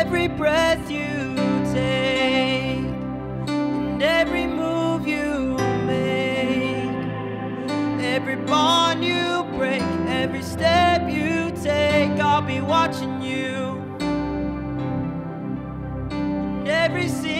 every breath you take, and every move you make, every bond you break, every step you take, I'll be watching you. And every single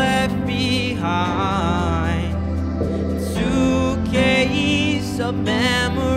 Left behind. Suitcase of memories.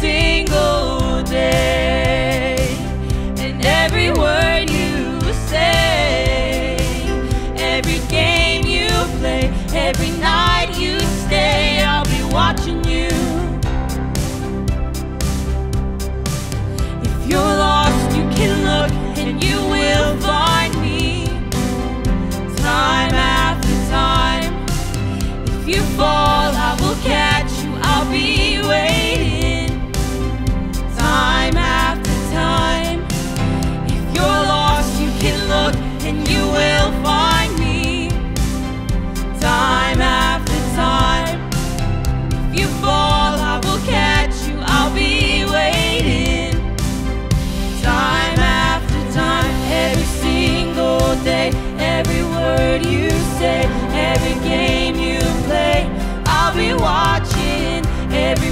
Single day, and every word you say, every game you play, every night you stay. I'll be watching you. If you're lost, you can look and you will find me time after time. If you fall, Every single day, every word you say, every game you play, I'll be watching every